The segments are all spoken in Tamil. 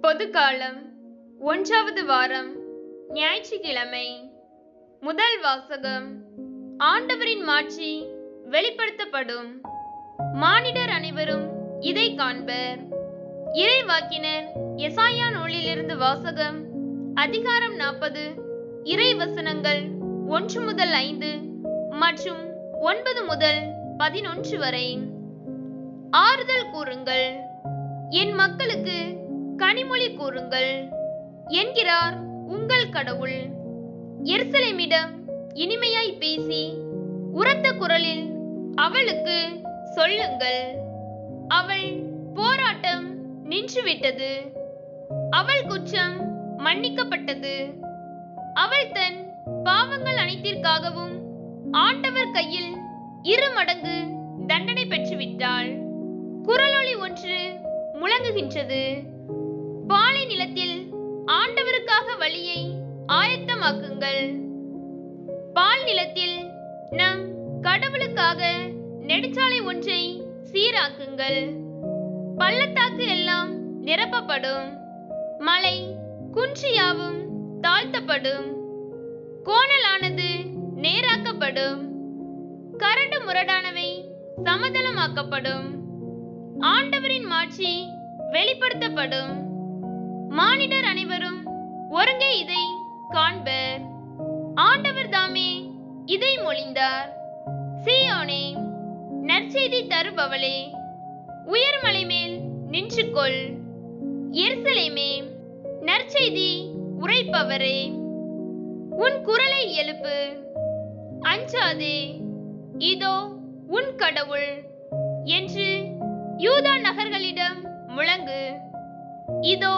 பொதுக்காலம் ஒன்றாவது வாரம் ஞாயிற்றுக்கிழமை. முதல் வாசகம் ஆண்டவரின் மாட்சி வெளிப்படுத்தப்படும். மானிடர் அனைவரும் இதை காண்பர். இறைவாக்கினர் எசாயா நூலிலிருந்து வாசகம் அதிகாரம் நாற்பது இறை வசனங்கள் ஒன்று முதல் ஐந்து மற்றும் ஒன்பது முதல் பதினொன்று வரை. ஆறுதல் கூறுங்கள். என் மக்களுக்கு கனிமொழி கூறுங்கள். என்கிறார் உங்கள் கடவுள். எருசலேமிடம் இனிமையாய் பேசி உரத்த குரலில் அவளுக்கு சொல்லுங்கள். அவள் போராட்டம் நின்றுவிட்டது. அவள் குற்றம் மன்னிக்கப்பட்டது. அவள் தன் பாவங்கள் அனைத்திற்காகவும் ஆண்டவர் கையில் இரு மடங்கு தண்டனை பெற்றுவிட்டாள். குரலொளி ஒன்று முழங்குகின்றது. பாலை நிலத்தில் ஆண்டவருக்காக வழியை ஆயத்தமாக்குங்கள். பால் நிலத்தில் நம் கடவுளுக்காக நெடுஞ்சாலை ஒன்றை சீராக்குங்கள். பள்ளத்தாக்கு எல்லாம் நிரப்பப்படும். மலை குன்றியாவும் தாழ்த்தப்படும். கோணலானது நேராக்கப்படும். கரடு முரடானவை சமதளமாக்கப்படும். ஆண்டவரின் மாட்சி வெளிப்படுத்தப்படும். மானிடர் அனைவரும் ஒருங்கே இதை காண்பர். ஆண்டவர் தாமே இதை மொழிந்தார். சீயோனே நற்செய்தி தருபவளே உயர்மலை மேல் நின்று கொள் எருசலேமே நற்செய்தி உரைப்பவரே உன் குரலை எழுப்பு. அஞ்சாதே இதோ உன் கடவுள் என்று யூதா நகர்களிடம் முழங்கு. இதோ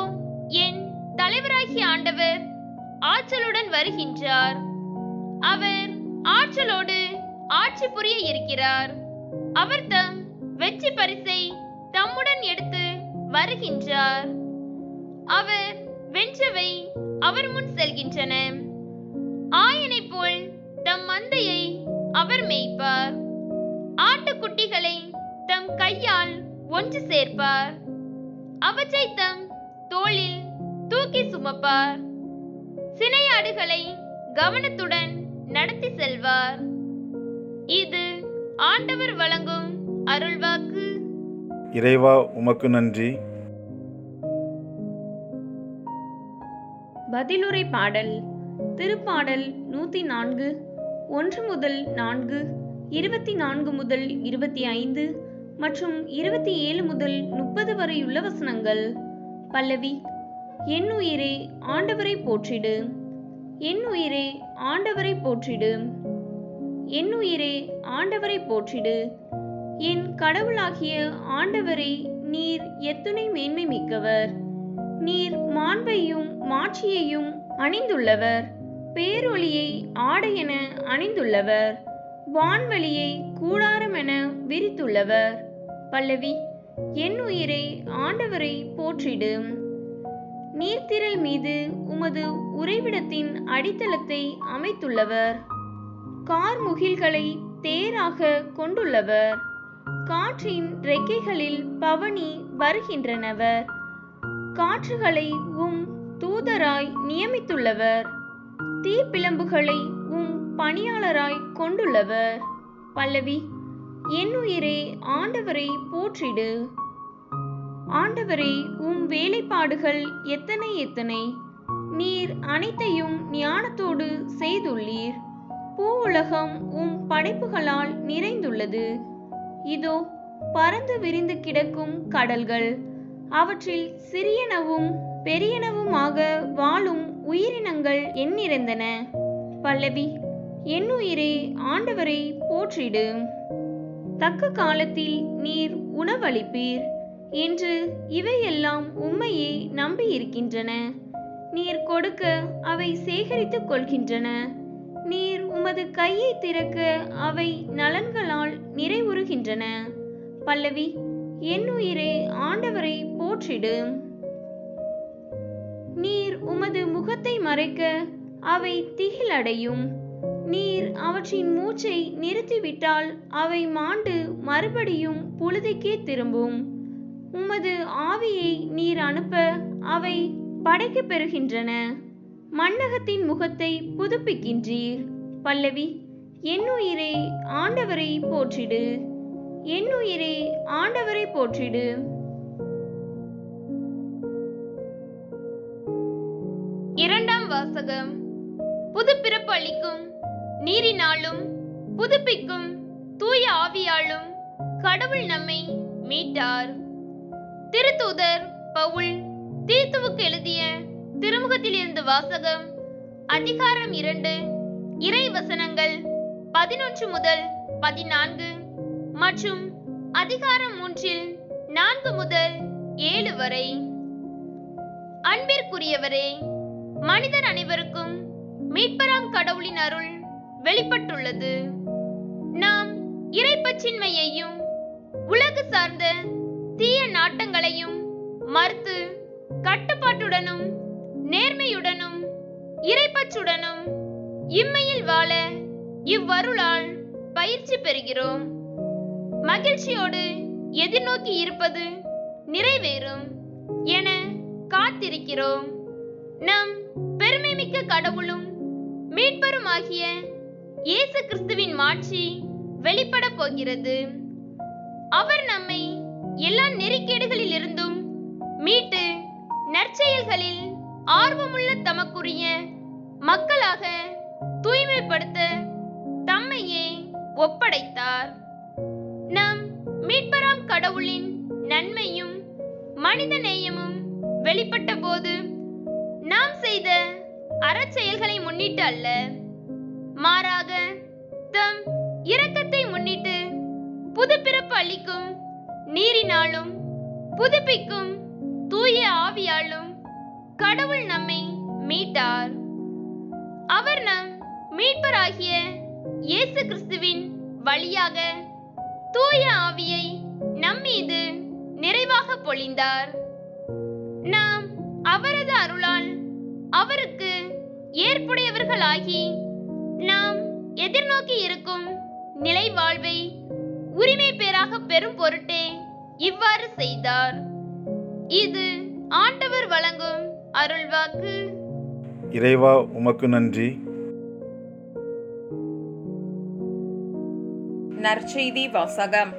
என் தலைவராகிய ஆண்டவர் ஆற்றலுடன் வருகின்றார். அவர் ஆற்றலோடு ஆட்சி புரிய இருக்கிறார். அவர் தம் வெற்றி பரிசை தம்முடன் எடுத்து வருகின்றார். அவர் வென்றவை அவர் முன் செல்கின்றன. ஆயனை போல் தம் மந்தையை அவர் மேய்ப்பார். ஆட்டுக்குட்டிகளை தம் கையால் ஒன்று சேர்ப்பார். அவற்றை தம் தோளில் தூக்கி சுமப்பார். சினையாடுகளை கவனத்துடன் நடத்தி செல்வார். இது ஆண்டவர் வழங்கும் அருள்வாக்கு. இறைவா உமக்கு நன்றி. பதிலுரை பாடல் திருப்பாடல் நூத்தி நான்கு ஒன்று முதல் நான்கு இருபத்தி நான்கு முதல் இருபத்தி ஐந்து மற்றும் இருபத்தி ஏழு முதல் முப்பது வரையுள்ள வசனங்கள். பல்லவி என் உயிரே ஆண்டவரை போற்றிடு. என் உயிரே ஆண்டவரை போற்றிடு. என் உயிரே ஆண்டவரை போற்றிடு. என் கடவுளாகிய ஆண்டவரை நீர் எத்துணை மேன்மை மிக்கவர். நீர் மாண்பையும் மாட்சியையும் அணிந்துள்ளவர். பேரொளியை ஆடையென அணிந்துள்ளவர். வான்வழியை கூடாரம் என விரித்துள்ளவர். பல்லவி என் உயிரை ஆண்டவரை போற்றிடு. நீர்த்திரள் மீது உமது உறைவிடத்தின் அடித்தளத்தை அமைத்துள்ளவர். கார்முகில்களை தேராக கொண்டுள்ளவர். காற்றின் ரெக்கைகளில் பவனி வருகின்றனவர். காற்றுகளை உம் தூதராய் நியமித்துள்ளவர். தீப்பிழம்புகளை உம் பணியாளராய் கொண்டுள்ளவர். பல்லவி என் உயிரே ஆண்டவரை போற்றிடு. ஆண்டவரே உம் வேலைப்பாடுகள் எத்தனை எத்தனை? நீர் அனைத்தையும் ஞானத்தோடு செய்துள்ளீர். பூ உலகம் உம் படைப்புகளால் நிறைந்துள்ளது. இதோ பறந்து விரிந்து கிடக்கும் கடல்கள் அவற்றில் சிறியனவும் பெரியனவுமாக வாழும் உயிரினங்கள் எண்ணிறந்தன. பல்லவி என்னுயிரே ஆண்டவரை போற்றிடு. தக்க காலத்தில் நீர் உணவளிப்பீர் என்று இவையெல்லாம் உம்மையே நம்பியிருக்கின்றன. நீர் கொடுக்க அவை சேகரித்துக் கொள்கின்றன. நீர் உமது கையை திறக்க அவை நலன்களால் நிறைவுறுகின்றன. பல்லவி என் உயிரே ஆண்டவரை போற்றிடும் நீர் உமது முகத்தை மறைக்க அவை திகிலடையும். நீர் அவற்றின் மூச்சை நிறுத்திவிட்டால் அவை மாண்டு மறுபடியும் புழுதிக்கே திரும்பும். உமது ஆவியை நீர் அனுப்ப அவை படைக்கப் பெறுகின்றன. மண்ணகத்தின் முகத்தை புதுப்பிக்கின்றீர். பல்லவி என்னுயிரே ஆண்டவரை போற்றிடு. என்னுயிரே ஆண்டவரை போற்றிடு. இரண்டாம் வாசகம். புதுப்பிறப்பு அளிக்கும் நீரினாலும் புதுப்பிக்கும் தூய ஆவியாலும் கடவுள் நம்மை மீட்டார். திருத்தூதர் பவுல் தீத்துவுக்கு எழுதிய திருமுகத்திலிருந்து வாசகம் அதிகாரம் இரண்டு இறை வசனங்கள் பதினொன்று முதல் பதினான்கு மற்றும் அதிகாரம் மூன்றில் நான்கு முதல் ஏழு வரை. அன்பிற்குரியவரே மனிதர் அனைவருக்கும் மீட்பராம் கடவுளின் அருள் வெளிப்பட்டுள்ளது. நாம் இறைப்பச்சின்மையையும் உலகு சார்ந்த தீய நாட்டங்களையும் மறுத்து கட்டுப்பாட்டுடனும் நேர்மையுடனும் இறைப்பச்சுடனும் இம்மையில் வாழ இவ்வருளால் பயிற்சி பெறுகிறோம். மகிழ்ச்சியோடு எதிர்நோக்கி இருப்பது நிறைவேறும் என காத்திருக்கிறோம். நம் பெருமைமிக்க கடவுளும் மீட்பருமாகிய இயேசு கிறிஸ்துவின் மாட்சி வெளிப்பட போகிறது. அவர் நம்மை எல்லா நெறிக்கேடுகளில் இருந்தும் மீட்டு நற்செயல்களில் ஆர்வமுள்ள தமக்குரிய மக்களாக தூய்மைப்படுத்த தம்மையே ஒப்படைத்தார். நம் மீட்பராம் கடவுளின் நன்மையும் மனித நேயமும் வெளிப்பட்ட போது நாம் செய்த அறச்செயல்களை முன்னிட்டு அல்ல. மாறாக தம் இரக்கத்தை முன்னிட்டு புதுப்பிறப்பு அளிக்கும் நீரினாலும் புதுப்பிக்கும் தூய ஆவியாலும் கடவுள் நம்மை மீட்டார். அவர் நம் மீட்பராகிய இயேசு கிறிஸ்துவின் வழியாக தூய ஆவியை நம்மீது நிறைவாக பொழிந்தார். நாம் அவரது அருளால் அவருக்கு ஏற்புடையவர்களாகி நாம் எதிர்நோக்கி இருக்கும் நிலை வாழ்வை உரிமை பேராக பெறும் பொருட்டே இவ்வாறு செய்தார். இது ஆண்டவர் வழங்கும் அருள்வாக்கு. இறைவா உமக்கு நன்றி. நற்செய்தி வாசகம்.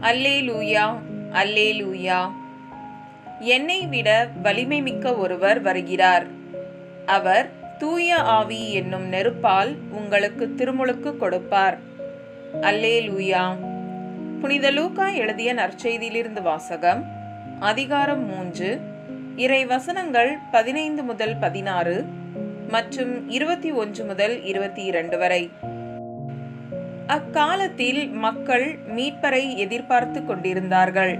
அல்லேலூயா அல்லேலூயா. என்னை விட வலிமை மிக்க ஒருவர் வருகிறார். அவர் தூய ஆவி என்னும் நெருப்பால் உங்களுக்கு திருமுழுக்கு கொடுப்பார். அல்லேலூயா. புனித லூக்கா எழுதிய நற்செய்தியிலிருந்து வாசகம் அதிகாரம் மூன்று இறை வசனங்கள் பதினைந்து முதல் பதினாறு மற்றும் இருபத்தி ஒன்று முதல் இருபத்தி இரண்டு வரை. அக்காலத்தில் மக்கள் மீட்பரை எதிர்பார்த்து கொண்டிருந்தார்கள்.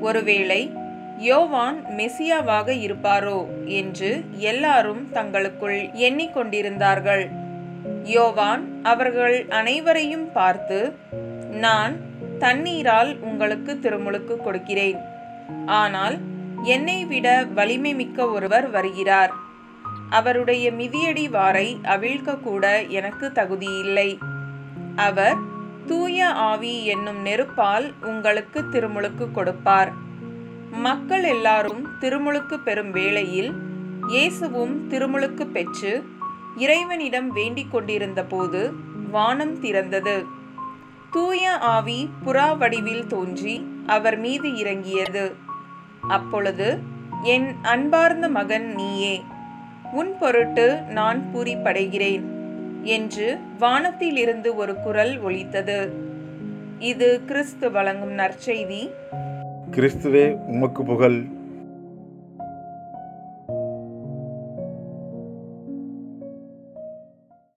ஒருவேளை யோவான் மெசியாவாக இருப்பாரோ என்று எல்லாரும் தங்களுக்குள் எண்ணிக்கொண்டிருந்தார்கள். யோவான் அவர்கள் அனைவரையும் பார்த்து நான் தண்ணீரால் உங்களுக்கு திருமுழுக்கு கொடுக்கிறேன். ஆனால் என்னை விட வலிமை மிக்க ஒருவர் வருகிறார். அவருடைய மிதியடி வாரை அவிழ்க்க கூட எனக்கு தகுதியில்லை. அவர் தூய ஆவி என்னும் நெருப்பால் உங்களுக்கு திருமுழுக்கு கொடுப்பார். மக்கள் எல்லாரும் திருமுழுக்கு பெறும் வேளையில் இயேசுவும் திருமுழுக்கு பெற்று இறைவனிடம் வேண்டிக் கொண்டிருந்த போது வானம் திறந்தது. தூய ஆவி புறா வடிவில் தோன்றி அவர் மீது இறங்கியது. அப்பொழுது என் அன்பார்ந்த மகன் நீயே உன் பொருட்டு நான் பூரிப்படைகிறேன் என்று வானத்திலிருந்து ஒரு குரல் ஒலித்தது. இது கிறிஸ்து வழங்கும் நற்செய்தி. கிறிஸ்துவே உமக்கு புகழ்.